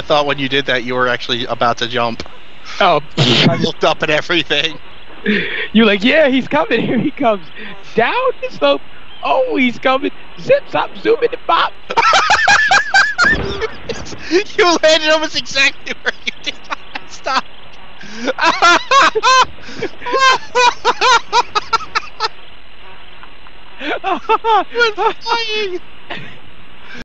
I thought when you did that, you were actually about to jump. Oh, I looked up at everything. You're like, yeah, he's coming. Here he comes. Down the slope. Oh, he's coming. Zip, zop, zoom, and bop. you landed almost exactly where you did last time. you flying.